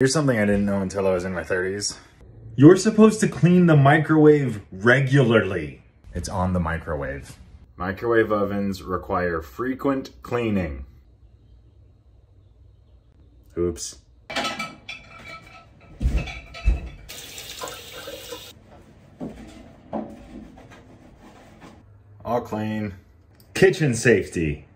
Here's something I didn't know until I was in my 30s. You're supposed to clean the microwave regularly. It's on the microwave. Microwave ovens require frequent cleaning. Oops. All clean. Kitchen safety.